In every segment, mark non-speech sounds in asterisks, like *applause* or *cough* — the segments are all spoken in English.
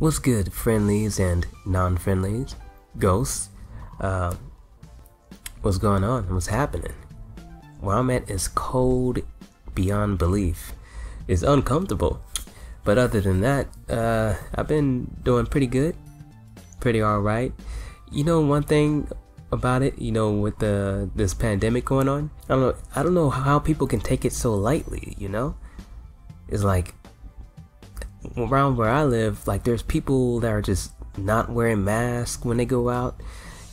What's good, friendlies and non-friendlies? Ghosts? Uh, what's going on? What's happening? Where I'm at is cold beyond belief. It's uncomfortable. But other than that, uh, I've been doing pretty good. Pretty alright. You know one thing about it, you know, with the this pandemic going on? I don't know I don't know how people can take it so lightly, you know? It's like around where I live, like there's people that are just not wearing masks when they go out.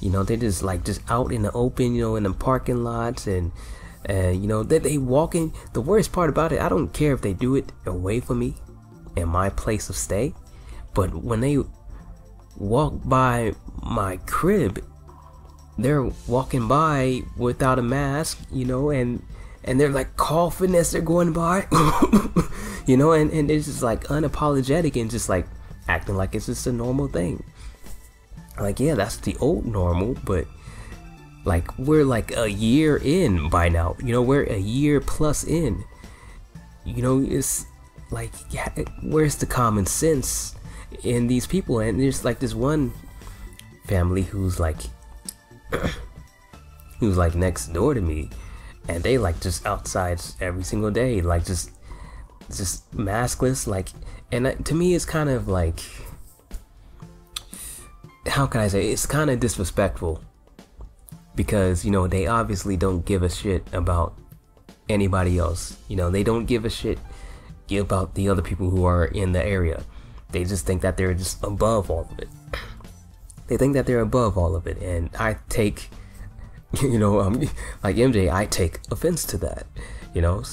You know, they just like just out in the open, you know, in the parking lots and and you know that they, walking. The worst part about it, I don't care if they do it away from me in my place of stay, but when they walk by my crib, they're walking by without a mask, you know, and and they're like coughing as they're going by. *laughs* you know, and, and it's just like unapologetic and just like acting like it's just a normal thing. Like, yeah, that's the old normal, but like we're like a year in by now. You know, we're a year plus in. You know, it's like, yeah, where's the common sense in these people? And there's like this one family who's like, *clears throat* who's like next door to me, and they like just outside every single day, like just just maskless like and to me it's kind of like how can i say it's kind of disrespectful. Because you know they obviously don't give a shit about anybody else. You know they don't give a shit about the other people who are in the area. They just think that they're just above all of it. *clears throat* They think that they're above all of it. And i take *laughs* you know um, like mj i take offense to that you know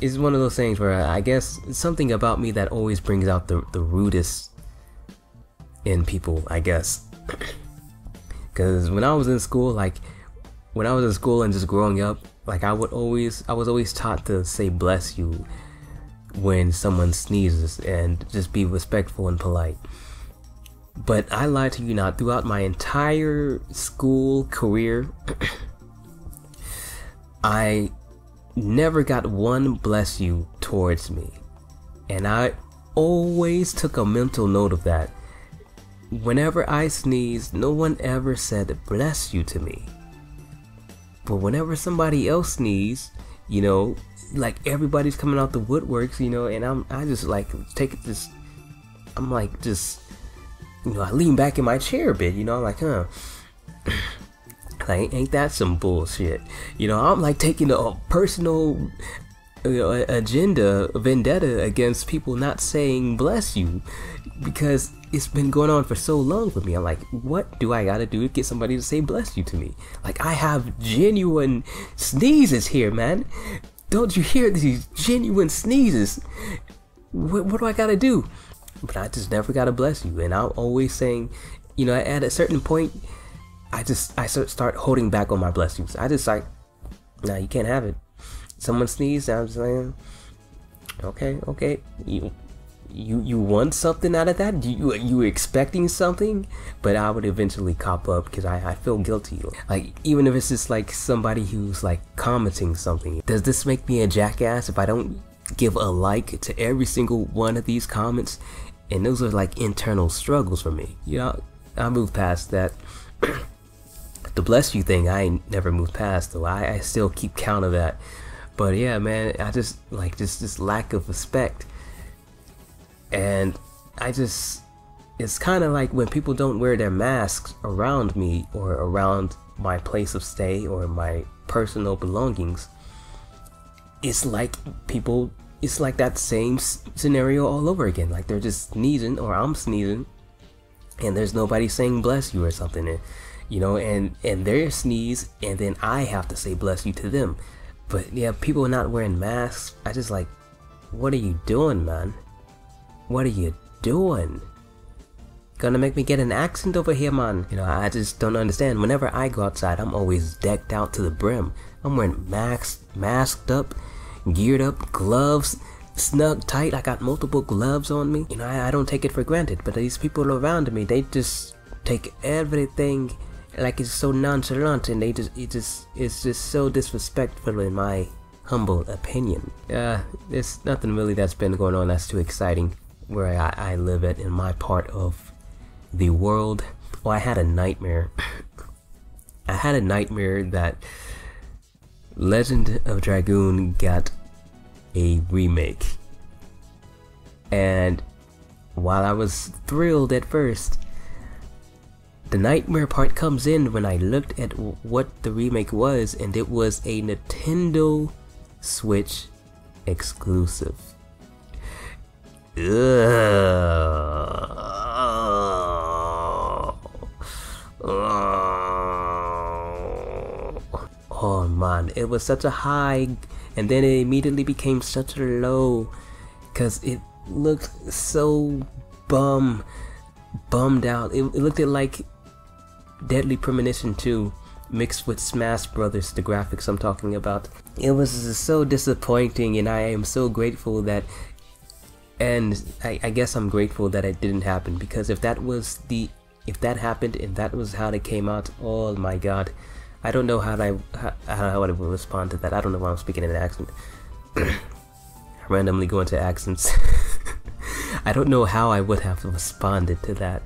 it's one of those things where I guess something about me that always brings out the, the rudest in people, I guess. *clears throat* Because when I was in school, like, when I was in school and just growing up, like, I would always, I was always taught to say bless you when someone sneezes and just be respectful and polite. But I lie to you not, throughout my entire school career, *clears throat* I never got one bless you towards me. And I always took a mental note of that. Whenever I sneezed, no one ever said bless you to me. But whenever somebody else sneezed, you know, like everybody's coming out the woodworks, you know, and I'm I just like take this I'm like just you know, I lean back in my chair a bit, you know, I'm like, huh. *clears throat* Like, ain't that some bullshit? You know, I'm like taking a personal uh, agenda, vendetta against people not saying bless you because it's been going on for so long with me. I'm like, what do I gotta do to get somebody to say bless you to me? Like, I have genuine sneezes here, man. Don't you hear these genuine sneezes? What, what do I gotta do? But I just never gotta bless you. And I'm always saying, you know, at a certain point, I just I start holding back on my blessings. I just like, nah, you can't have it. Someone sneezed. I'm just like, okay, okay, you you you want something out of that? You you expecting something? But I would eventually cop up because I, I feel guilty. Like even if it's just like somebody who's like commenting something. Does this make me a jackass if I don't give a like to every single one of these comments? And those are like internal struggles for me. You know, I move past that. *clears throat* the bless you thing I never moved past though. I, I still keep count of that. But yeah, man, I just like just this lack of respect. And I just it's kind of like when people don't wear their masks around me or around my place of stay or my personal belongings. It's like people it's like that same scenario all over again. Like they're just sneezing or I'm sneezing and there's nobody saying bless you or something. And you know, and and their sneeze, and then I have to say bless you to them. But yeah, people are not wearing masks. I just like, what are you doing, man? What are you doing? Gonna make me get an accent over here, man. You know, I just don't understand. Whenever I go outside, I'm always decked out to the brim. I'm wearing masks, masked up, geared up, gloves, snug tight. I got multiple gloves on me. You know, I, I don't take it for granted. But these people around me, they just take everything like it's so nonchalant and they just it just it's just so disrespectful in my humble opinion. Uh, there's nothing really that's been going on that's too exciting. where I, I live at in my part of the world. Oh, I had a nightmare. *coughs* I had a nightmare that Legend of Dragoon got a remake. And while I was thrilled at first, the nightmare part comes in when I looked at what the remake was, and it was a Nintendo Switch exclusive. Oh man, it was such a high, and then it immediately became such a low, cause it looked so bum, bummed out. It, it looked like Deadly Premonition 2 mixed with Smash Brothers, the graphics I'm talking about. It was so disappointing and I am so grateful that and I, I, guess I'm grateful that it didn't happen because if that was the if that happened and that was how they came out, oh my god. I don't know how I how, how I would respond to that. I don't know why I'm speaking in an accent. *coughs* Randomly go into accents. *laughs* I don't know how I would have responded to that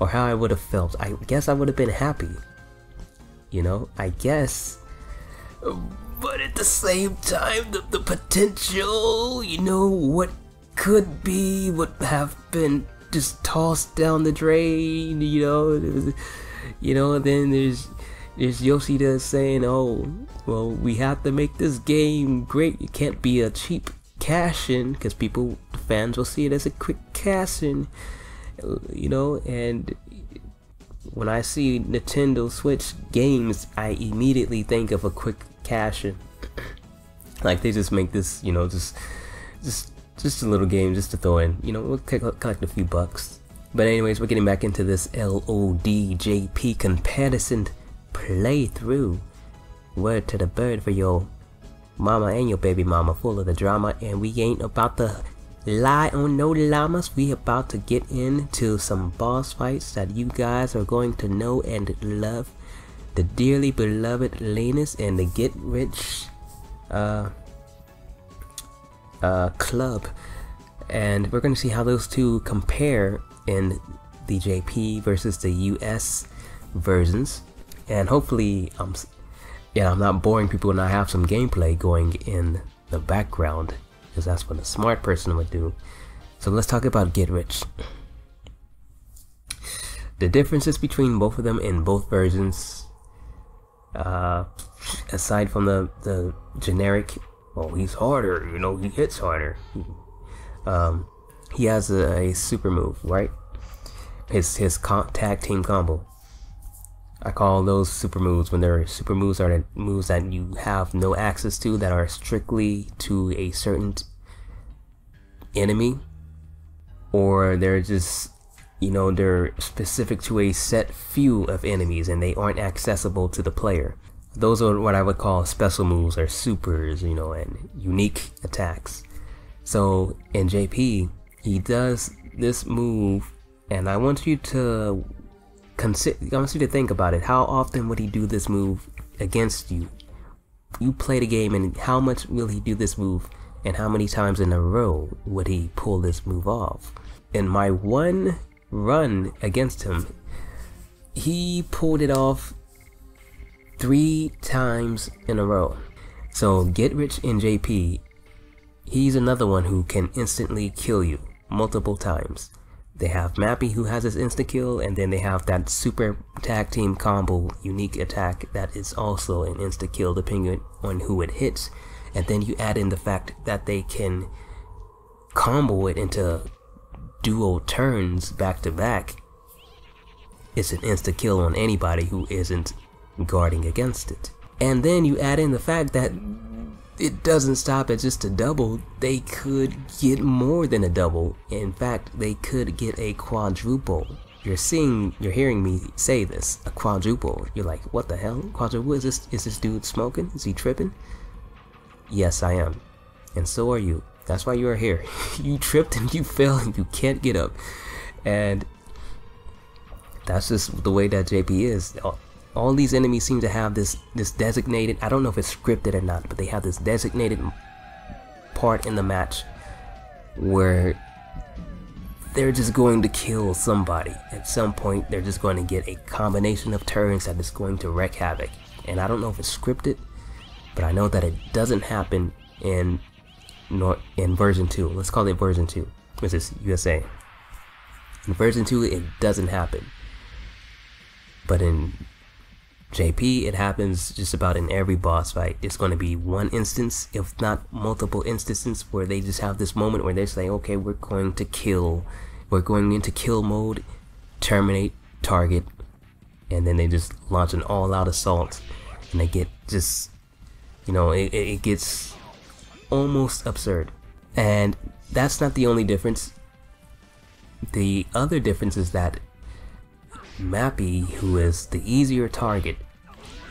or how I would have felt. I guess I would have been happy. You know, I guess. But at the same time, the, the potential, you know, what could be would have been just tossed down the drain, you know. You know, then there's there's Yoshida saying, "Oh, well, we have to make this game great. It can't be a cheap cash in because people, fans will see it as a quick cash in." you know, and when I see Nintendo Switch games, I immediately think of a quick cash in. like they just make this, you know, just just just a little game just to throw in. You know, we'll collect a few bucks. But anyways, we're getting back into this LODJP comparison playthrough. Word to the bird for your mama and your baby mama, full of the drama, and we ain't about to lie on no llamas. We about to get into some boss fights that you guys are going to know and love. The dearly beloved Lenus and the Gehrich uh, uh, club. And we're to see how those two compare in the JP versus the US versions and hopefully I'm yeah I'm not boring people and I have some gameplay going in the background because that's what a smart person would do. So let's talk about Gehrich. The differences between both of them in both versions, uh, aside from the, the generic, well, he's harder, you know, he hits harder. Um, he has a, a super move, right? His his tag team combo. I call those super moves when they're super moves are moves that you have no access to that are strictly to a certain enemy or they're just you know they're specific to a set few of enemies and they aren't accessible to the player. Those are what I would call special moves or supers, you know, and unique attacks. So in JP, he does this move and I want you to consider I want you to think about it. How often would he do this move against you? You play the game and how much will he do this move and how many times in a row would he pull this move off? In my one run against him, he pulled it off three times in a row. So Gehrich in JP, he's another one who can instantly kill you multiple times. They have Mappi who has his insta kill, and then they have that super tag team combo unique attack that is also an insta kill depending on who it hits. And then you add in the fact that they can combo it into duo turns back to back. It's an insta kill on anybody who isn't guarding against it. And then you add in the fact that it doesn't stop at just a double. They could get more than a double. In fact, they could get a quadruple. You're seeing, you're hearing me say this, a quadruple. You're like, what the hell? Quadruple? Is this, is this dude smoking? Is he tripping? Yes, I am. And so are you. That's why you are here. *laughs* you tripped and you fell and you can't get up. And that's just the way that JP is all these enemies seem to have this this designated I don't know if it's scripted or not but they have this designated part in the match where they're just going to kill somebody. At some point, they're just going to get a combination of turns that is going to wreak havoc. And I don't know if it's scripted, but I know that it doesn't happen in in version 2. Let's call it version 2, which is USA. In version 2, it doesn't happen. But in JP, it happens just about in every boss fight. It's going to be one instance, if not multiple instances, where they just have this moment where they say, okay, we're going to kill, we're going into kill mode, terminate, target, and then they just launch an all-out assault, and they get just, you know, it, it gets almost absurd. And that's not the only difference. The other difference is that Mappi, who is the easier target,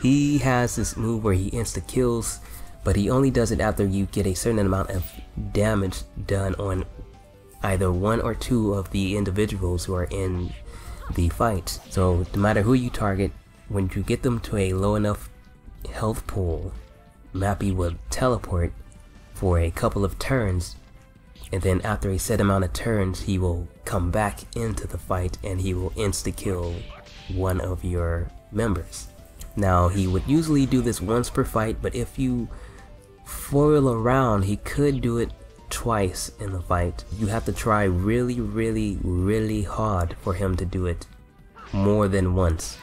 he has this move where he insta kills, but he only does it after you get a certain amount of damage done on either one or two of the individuals who are in the fight. So no matter who you target, when you get them to a low enough health pool, Mappi will teleport for a couple of turns and then after a set amount of turns he will come back into the fight and he will insta-kill one of your members. Now he would usually do this once per fight but if you foil around he could do it twice in the fight. You have to try really really really hard for him to do it more than once.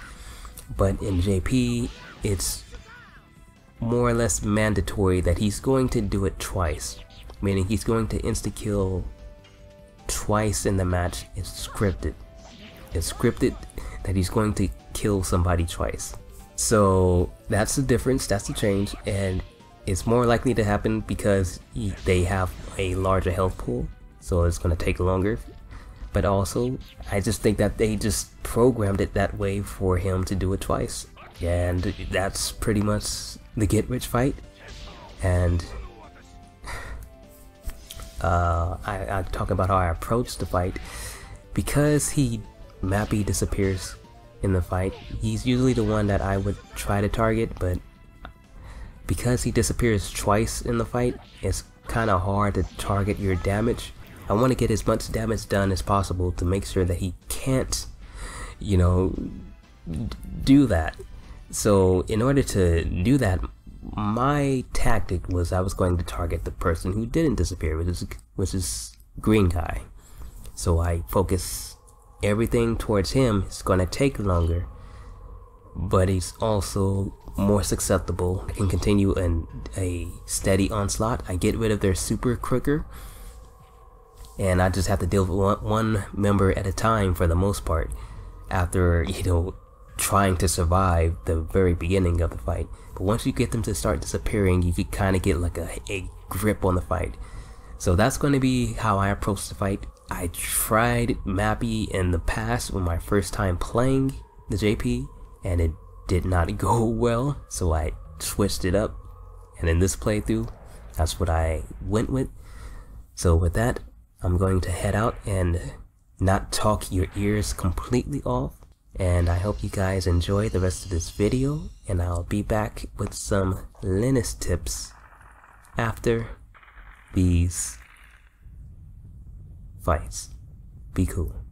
But in JP it's more or less mandatory that he's going to do it twice meaning he's going to insta-kill twice in the match. It's scripted. It's scripted that he's going to kill somebody twice. So that's the difference, that's the change, and it's more likely to happen because they have a larger health pool, so it's going to take longer. But also, I just think that they just programmed it that way for him to do it twice. And that's pretty much the Gehrich fight. And uh, I, I talk about how I approach the fight. Because he, Mappi disappears in the fight, he's usually the one that I would try to target, but because he disappears twice in the fight, it's kind of hard to target your damage. I want to get as much damage done as possible to make sure that he can't, you know, do that. So in order to do that, my tactic was I was going to target the person who didn't disappear, which is which is green guy. So I focus everything towards him. It's gonna take longer, but he's also more susceptible. I can continue in a steady onslaught. I get rid of their super quicker, and I just have to deal with one, one member at a time for the most part. After you know trying to survive the very beginning of the fight. But once you get them to start disappearing, you can kind of get like a, a grip on the fight. So that's going to be how I approach the fight. I tried Mappi in the past when my first time playing the JP, and it did not *laughs* go well, so I switched it up. And in this playthrough, that's what I went with. So with that, I'm going to head out and not talk your ears completely off and I hope you guys enjoy the rest of this video and I'll be back with some Lenus tips after these fights. Be cool.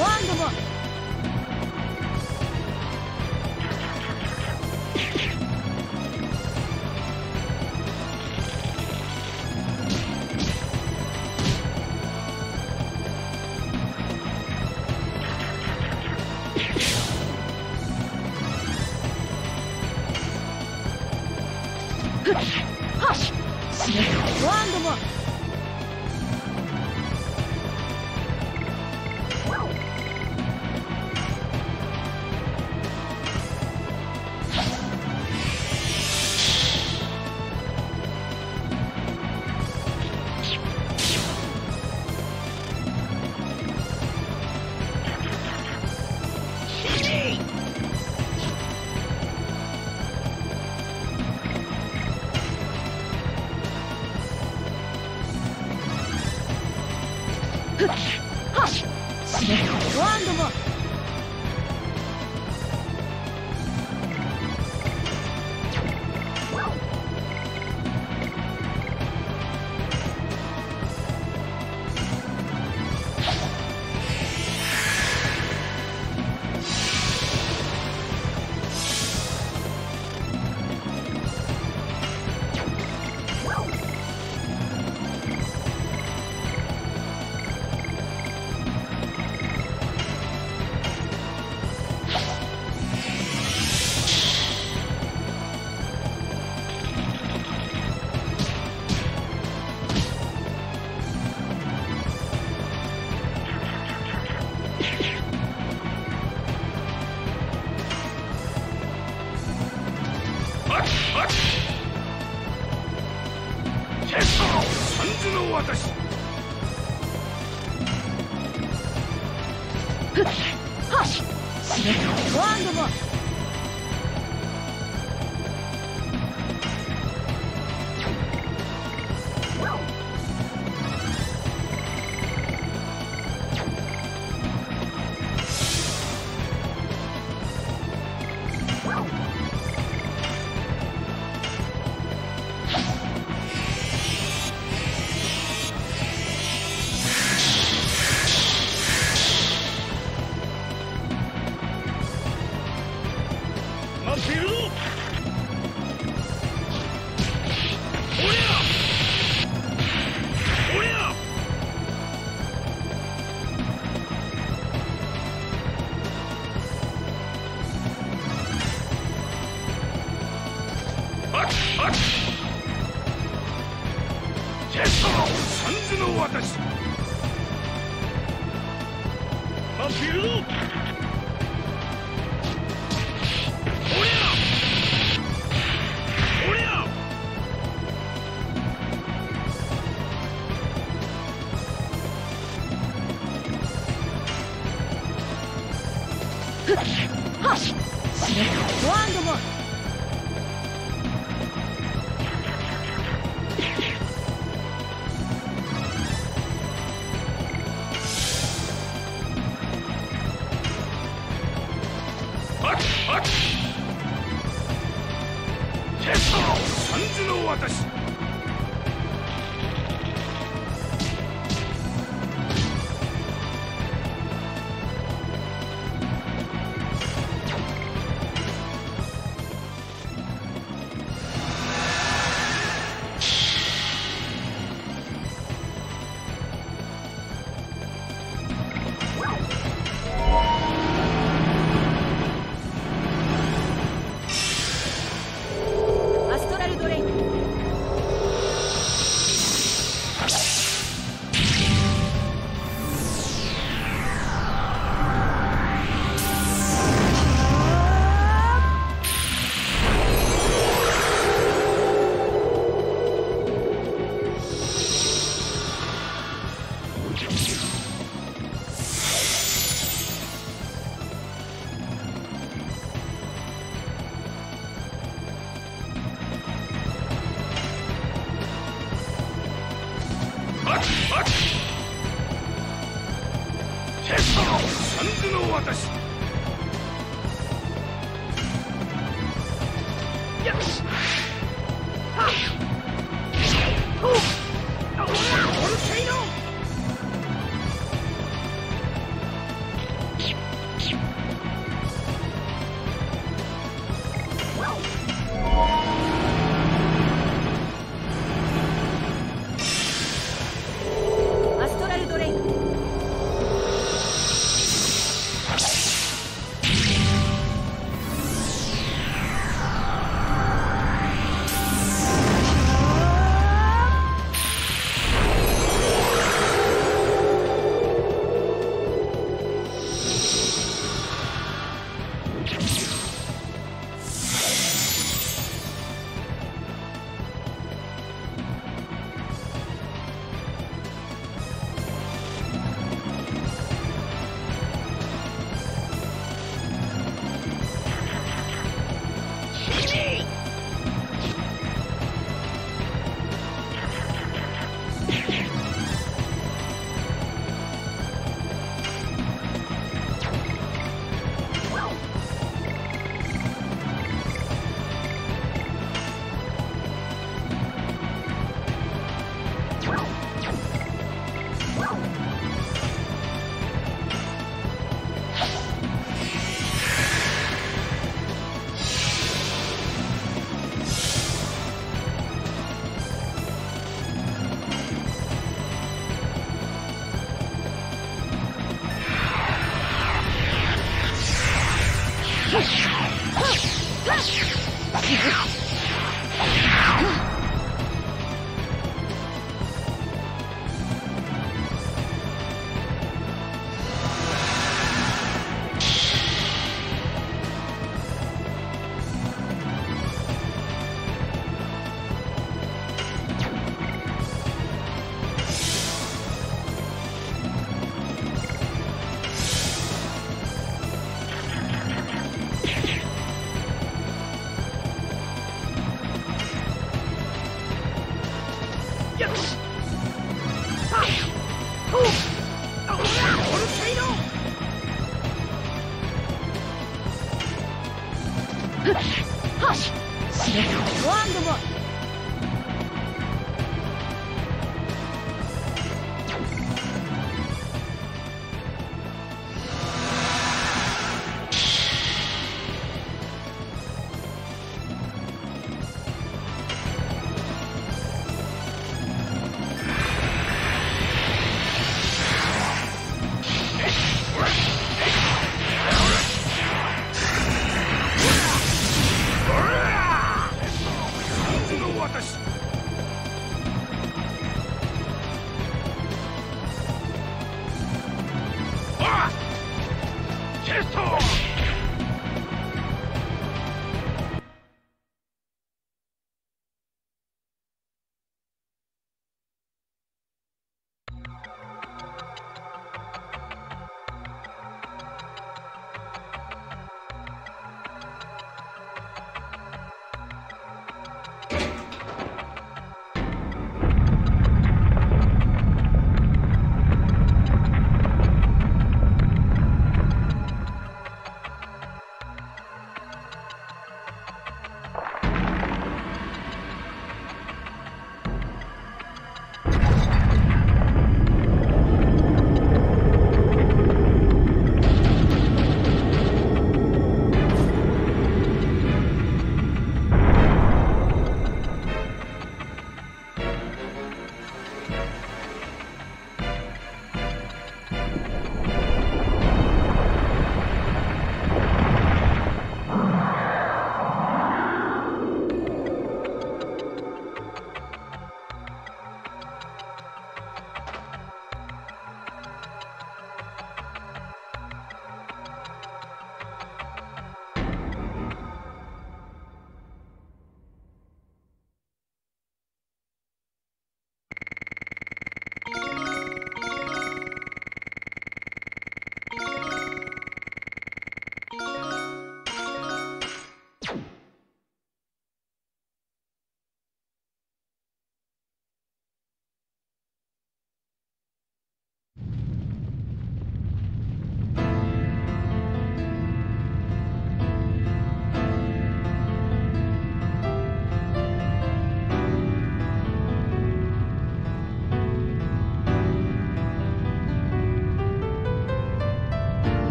Quando vou?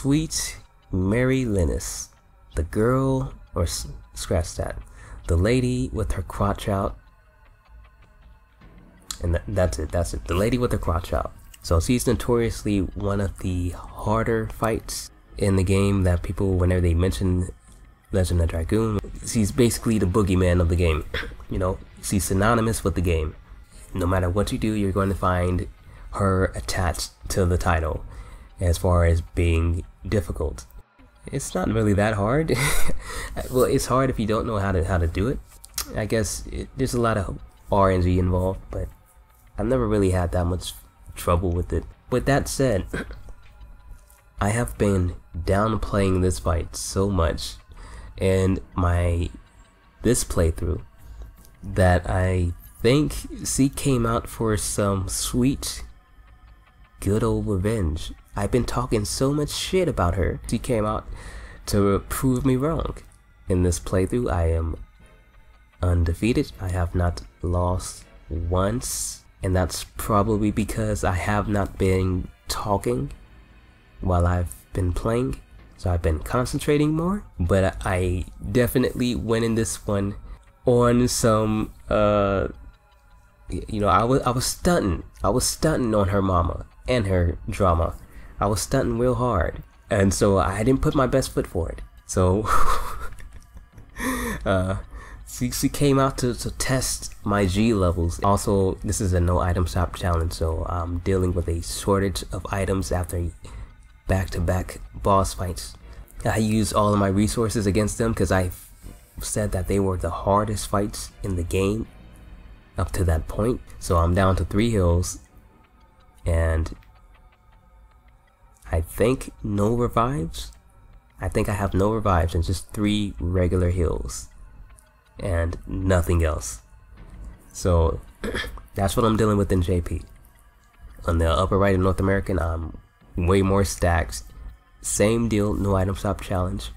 Sweet Mary Lenus. The girl, or scratch that. The lady with her crotch out. And tha- that's it, that's it. The lady with her crotch out. So she's notoriously one of the harder fights in the game that people, whenever they mention Legend of Dragoon, she's basically the boogeyman of the game. You know, she's synonymous with the game. No matter what you do, you're going to find her attached to the title as far as being difficult. It's not really that hard. *laughs* well, it's hard if you don't know how to how to do it. I guess it, there's a lot of RNG involved, but I've never really had that much trouble with it. With that said, *clears throat* I have been downplaying this fight so much and my this playthrough that I think she came out for some sweet good old revenge. I've been talking so much shit about her. She came out to prove me wrong. In this playthrough, I am undefeated. I have not lost once, and that's probably because I have not been talking while I've been playing. So I've been concentrating more, but I definitely went in this one on some uh you know, I was I was stunting. I was stunting on her mama and her drama. I was stunting real hard. And so I didn't put my best foot forward. So *laughs* uh she, she came out to, to test my G levels. Also, this is a no item shop challenge, so I'm dealing with a shortage of items after back to back boss fights. I used all of my resources against them because I said that they were the hardest fights in the game up to that point. So I'm down to three hills and I think no revives. I think I have no revives and just three regular heals and nothing else. So *clears throat* that's what I'm dealing with in JP. On the upper right of North American, I'm way more stacked. Same deal, no item shop challenge,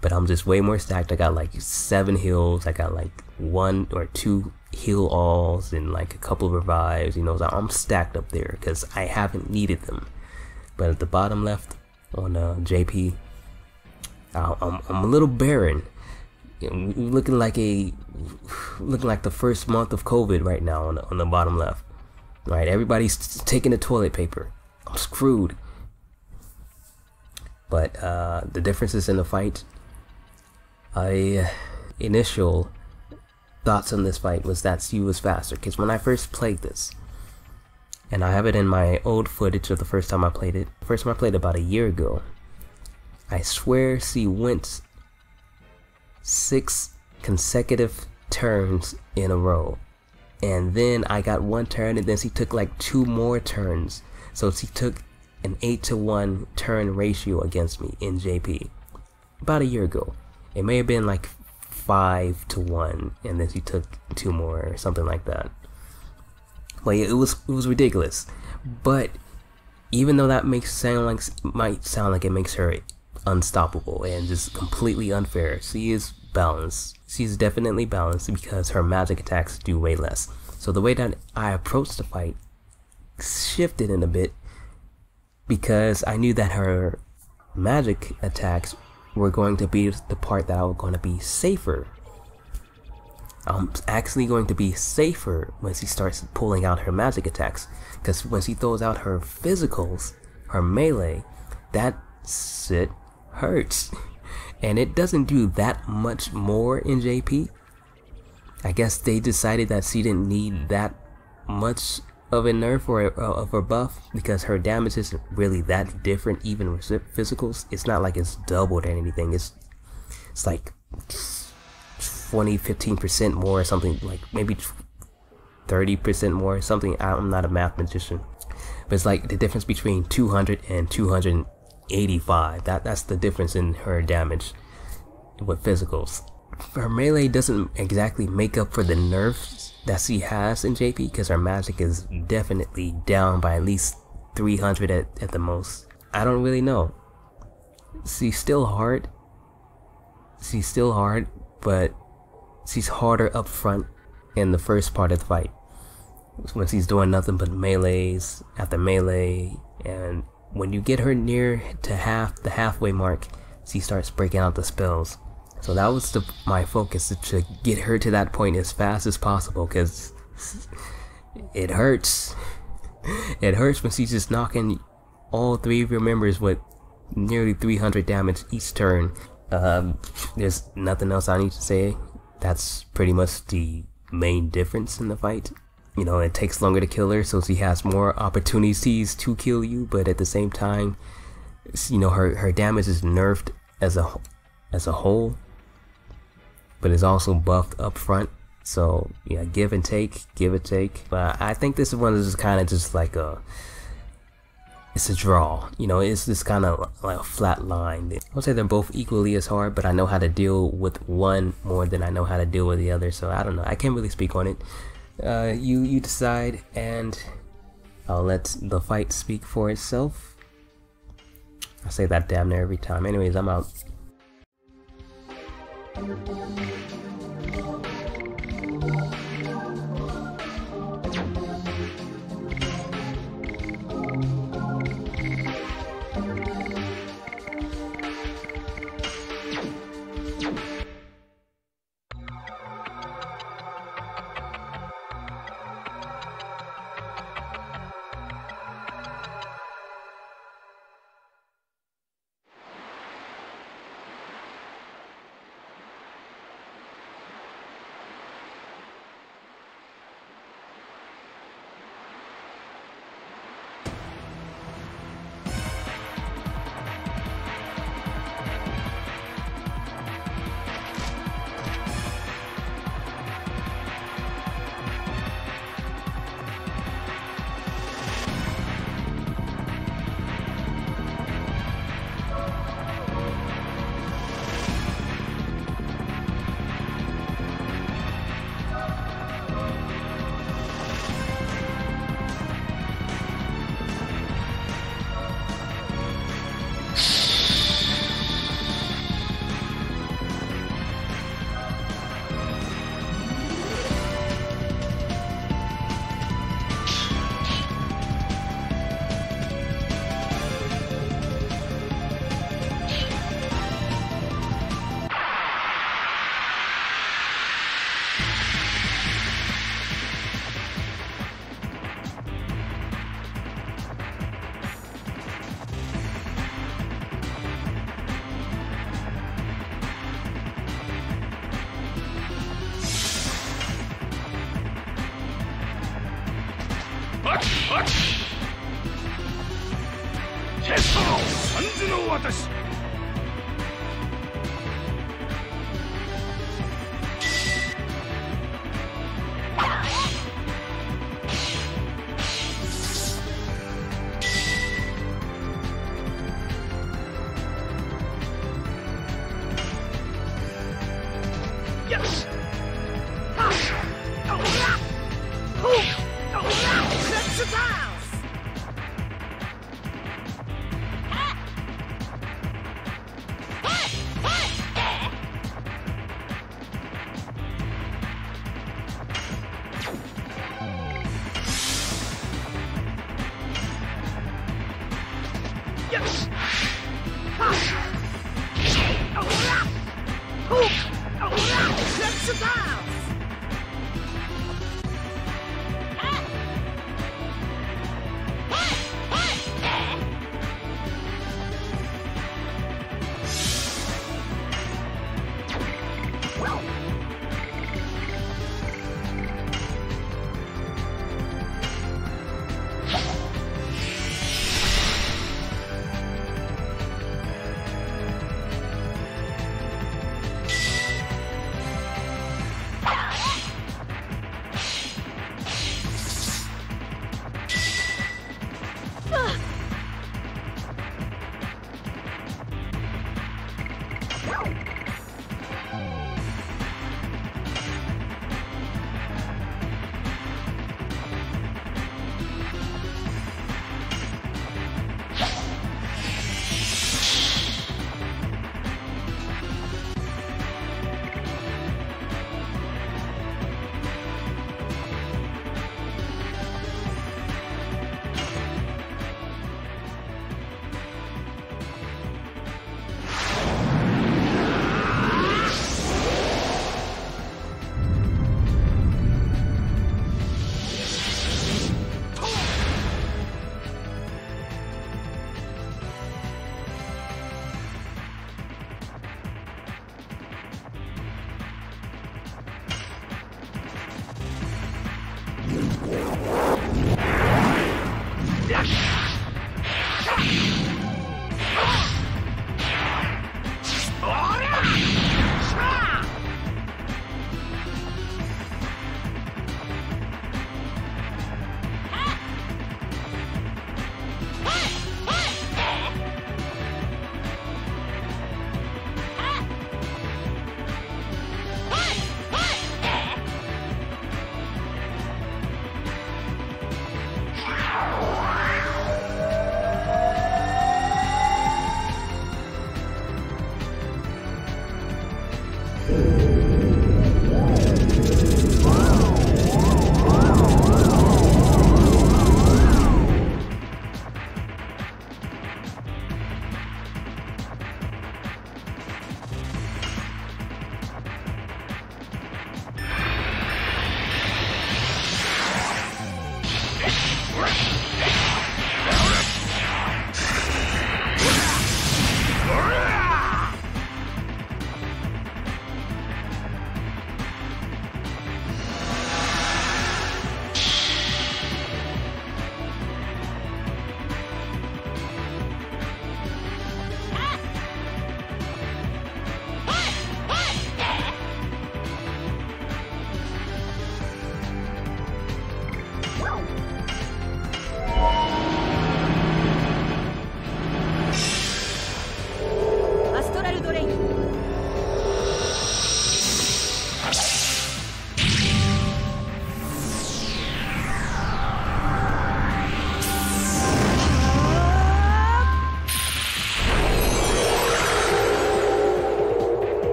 but I'm just way more stacked. I got like seven heals. I got like one or two heal alls and like a couple of revives. You know, so I'm stacked up there because I haven't needed them. But at the bottom left on uh, JP, I'm, I'm a little barren looking like a looking like the first month of COVID right now on the, on the bottom left. Right, everybody's taking the toilet paper. I'm screwed. But uh, the differences in the fight. I initial thoughts on this fight was that she was faster because when I first played this, and I have it in my old footage of the first time I played it. First time I played about a year ago. I swear she went six consecutive turns in a row. And then I got one turn and then she took like two more turns. So she took an 8 to 1 turn ratio against me in JP. About a year ago. It may have been like 5 to 1 and then she took two more or something like that. Yeah, it was it was ridiculous. But even though that makes sound like might sound like it makes her unstoppable and just completely unfair. She is balanced. She's definitely balanced because her magic attacks do way less. So the way that I approached the fight shifted in a bit because I knew that her magic attacks were going to be the part that I was going to be safer. I'm actually going to be safer when she starts pulling out her magic attacks because when she throws out her physicals, her melee, that shit hurts. *laughs* And it doesn't do that much more in JP. I guess they decided that she didn't need that much of a nerf or a, of a buff because her damage isn't really that different even with physicals. It's not like it's doubled or anything. It's it's like 20 15% more or something like maybe 30% more something I'm not a mathematician but it's like the difference between 200 and 200 85. That that's the difference in her damage with physicals. Her melee doesn't exactly make up for the nerfs that she has in JP because her magic is definitely down by at least 300 at, at the most. I don't really know. She's still hard. She's still hard, but she's harder up front in the first part of the fight. When she's doing nothing but melees after melee and when you get her near to half the halfway mark, she starts breaking out the spells. So that was the, my focus to get her to that point as fast as possible because *laughs* it hurts. *laughs* It hurts when she's just knocking all three of your members with nearly 300 damage each turn. Um, there's nothing else I need to say. That's pretty much the main difference in the fight you know, it takes longer to kill her, so she has more opportunities to kill you, but at the same time, you know, her, her damage is nerfed as a, as a whole, but is also buffed up front. So, yeah, give and take, give and take. But I think this one is kind of just like a, it's a draw. You know, it's just kind of like a flat line. I would say they're both equally as hard, but I know how to deal with one more than I know how to deal with the other. So I don't know. I can't really speak on it uh, you you decide, and I'll let the fight speak for itself. I say that damn near every time. Anyways, I'm out.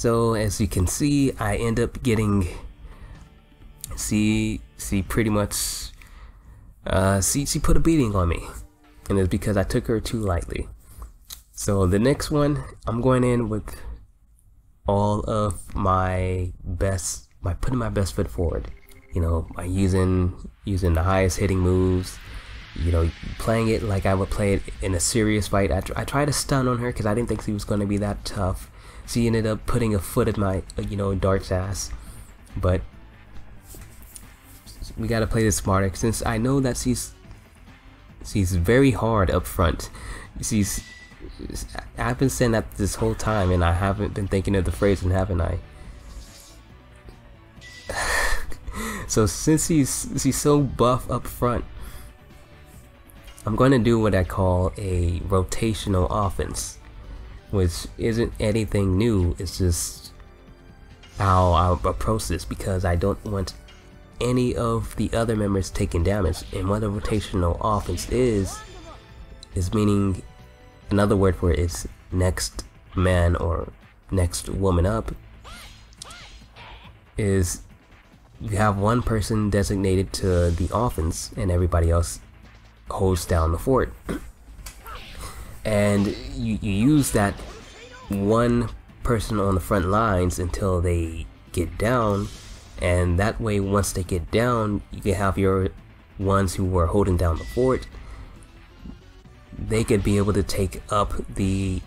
So as you can see, I end up getting see see pretty much uh see she put a beating on me. And it's because I took her too lightly. So the next one, I'm going in with all of my best by putting my best foot forward. You know, by using using the highest hitting moves, you know, playing it like I would play it in a serious fight. I, tr I tried to stun on her because I didn't think she was going to be that tough. She ended up putting a foot at my, you know, Dart's ass. But we got to play this smarter since I know that she's she's very hard up front. She's I've been saying that this whole time and I haven't been thinking of the phrase and haven't I? *sighs* so since he's he's so buff up front, I'm going to do what I call a rotational offense, which isn't anything new. It's just how I approach this because I don't want any of the other members taking damage. And what a rotational offense is, is meaning another word for it is next man or next woman up is you have one person designated to the offense and everybody else holds down the fort *clears throat* and you, you use that one person on the front lines until they get down and that way once they get down you can have your ones who were holding down the fort they could be able to take up the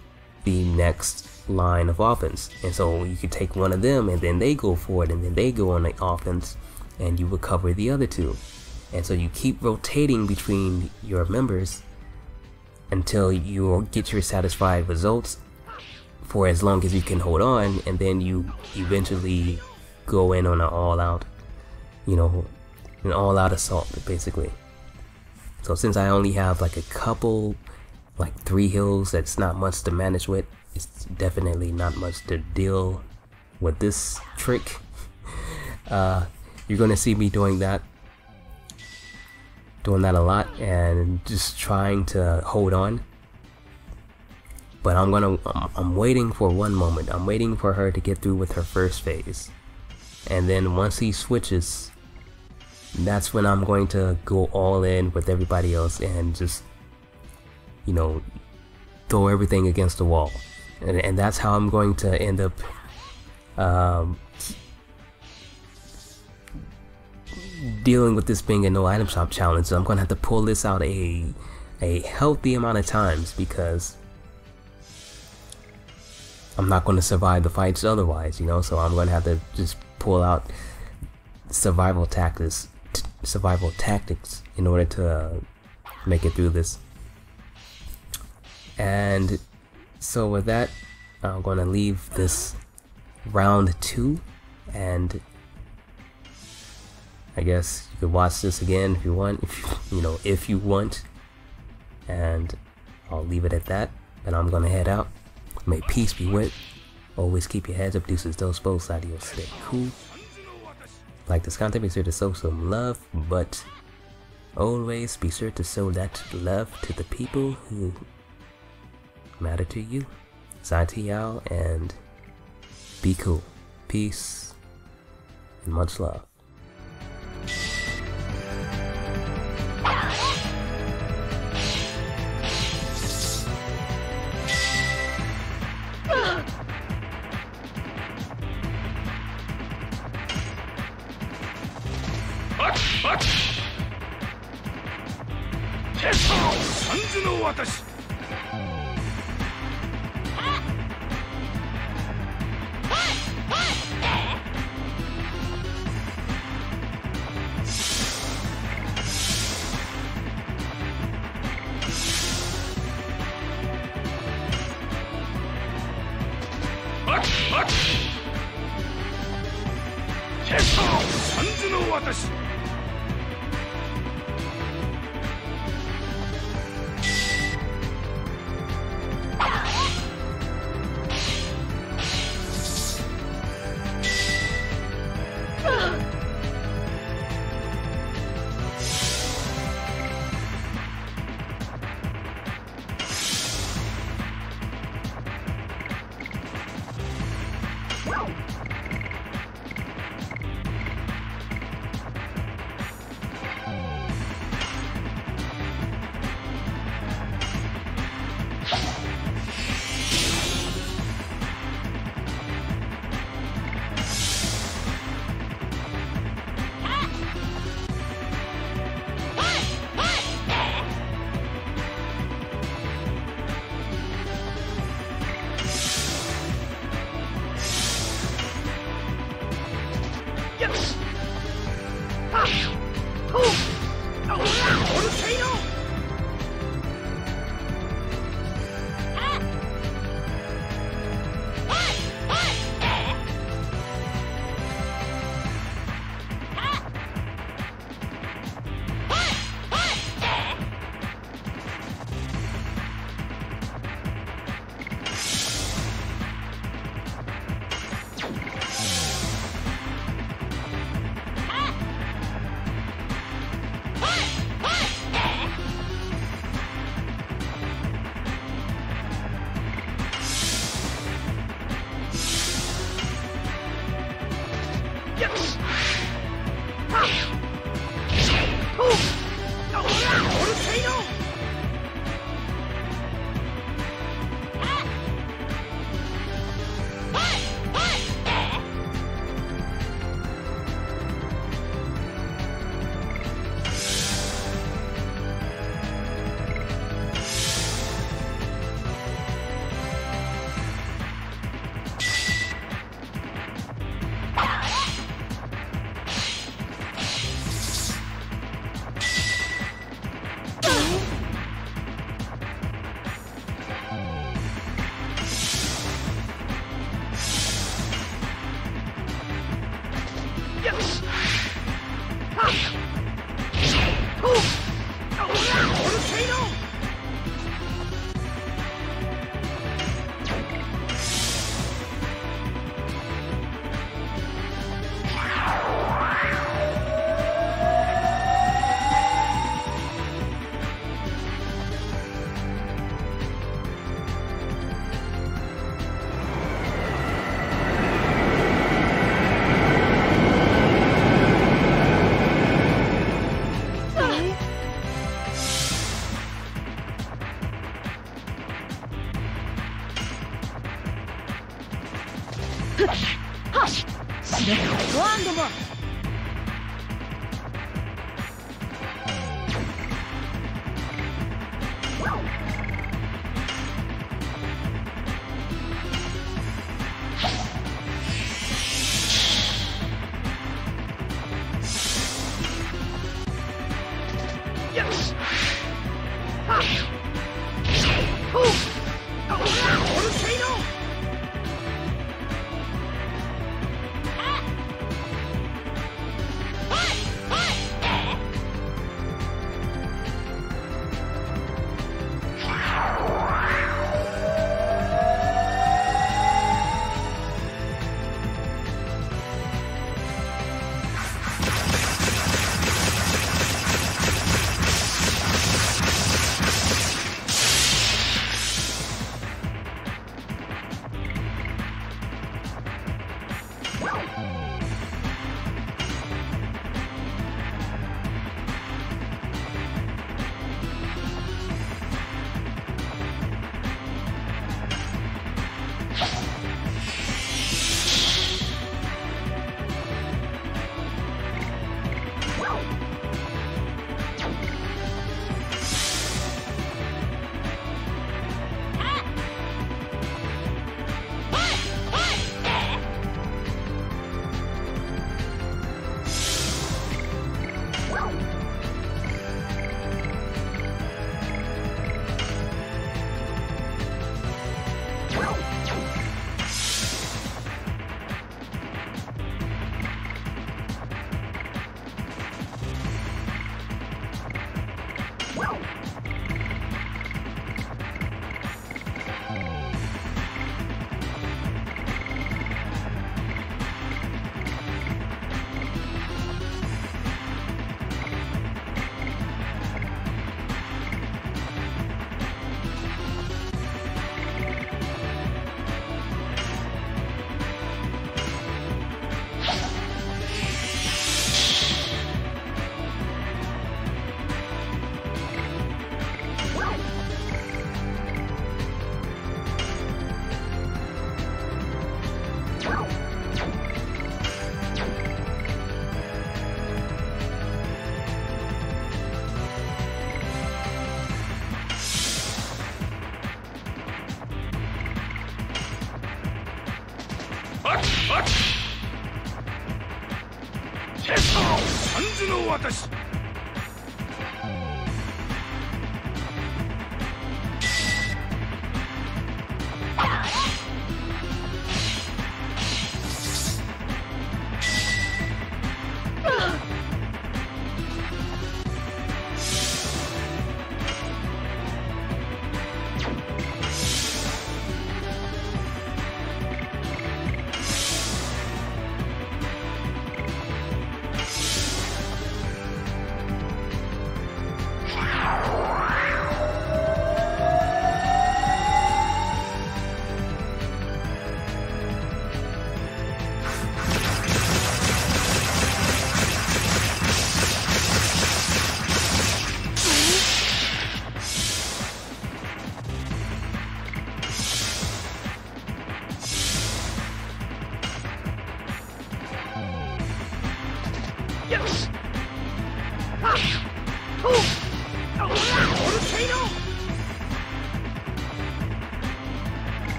the next line of offense. And so you could take one of them and then they go forward and then they go on the offense and you recover the other two. And so you keep rotating between your members until you get your satisfied results for as long as you can hold on and then you eventually go in on an all out, you know, an all out assault basically. So since I only have like a couple, like three hills, that's not much to manage with. It's definitely not much to deal with this trick. *laughs* Uh, you're gonna see me doing that, doing that a lot, and just trying to hold on. But I'm gonna, I'm waiting for one moment. I'm waiting for her to get through with her first phase, and then once he switches that's when I'm going to go all in with everybody else and just, you know, throw everything against the wall. And, and that's how I'm going to end up um, dealing with this being a no item shop challenge. So I'm to have to pull this out a, a healthy amount of times because I'm not to survive the fights otherwise, you know, so I'm to have to just pull out survival tactics survival tactics in order to uh, make it through this. And so with that, I'm to leave this round two and I guess you could watch this again if you want, if you, you know, if you want. And I'll leave it at that. And I'm gonna head out. May peace be with. Always keep your heads up, deuces, those both adios, stay cool like this content, be sure to show some love, but always be sure to show that love to the people who matter to you. Zai and be cool. Peace and much love.